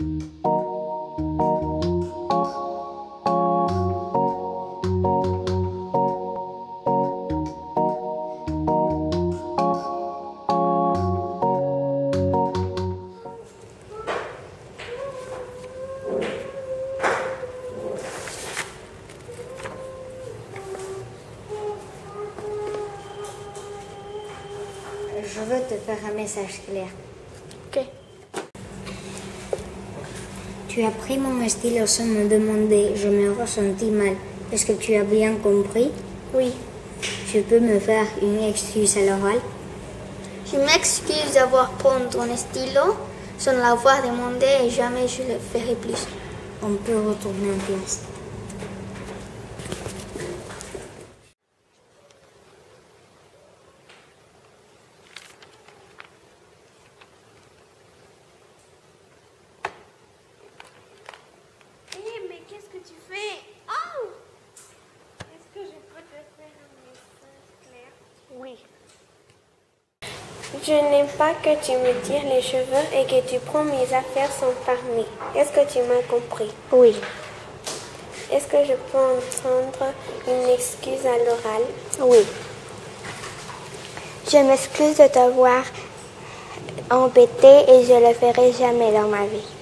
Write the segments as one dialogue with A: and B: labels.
A: Je veux te faire un message clair.
B: Ok.
A: Tu as pris mon stylo sans me demander. Je me ressentis mal. Est-ce que tu as bien compris?
B: Oui.
A: Tu peux me faire une excuse à l'oral?
B: Je m'excuse d'avoir pris ton stylo sans l'avoir demandé et jamais je le ferai plus.
A: On peut retourner en classe.
C: Tu fais Oh Est-ce que je peux te faire un message clair?
B: Oui.
C: Je n'aime pas que tu me tires les cheveux et que tu prends mes affaires sans parler. Est-ce que tu m'as compris?
B: Oui.
C: Est-ce que je peux entendre une excuse à l'oral?
B: Oui. Je m'excuse de t'avoir embêté et je le ferai jamais dans ma vie.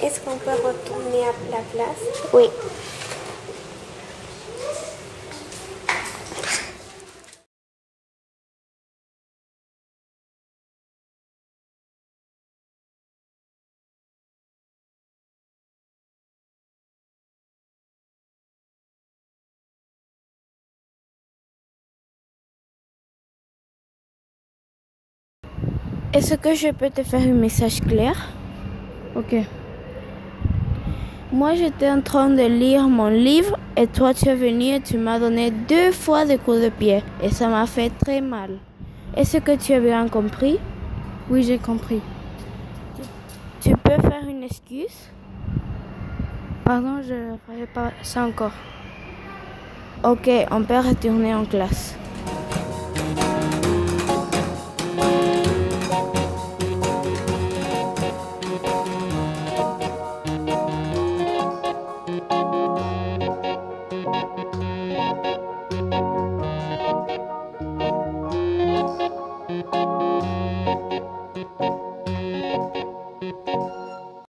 C: Est-ce qu'on peut retourner à la place?
B: Oui.
D: Est-ce que je peux te faire un message clair?
E: Ok.
D: Moi, j'étais en train de lire mon livre et toi, tu es venu et tu m'as donné deux fois des coups de pied et ça m'a fait très mal. Est-ce que tu as bien compris?
E: Oui, j'ai compris.
D: Tu peux faire une excuse?
E: Pardon, je ne ferai pas ça encore.
D: Ok, on peut retourner en classe.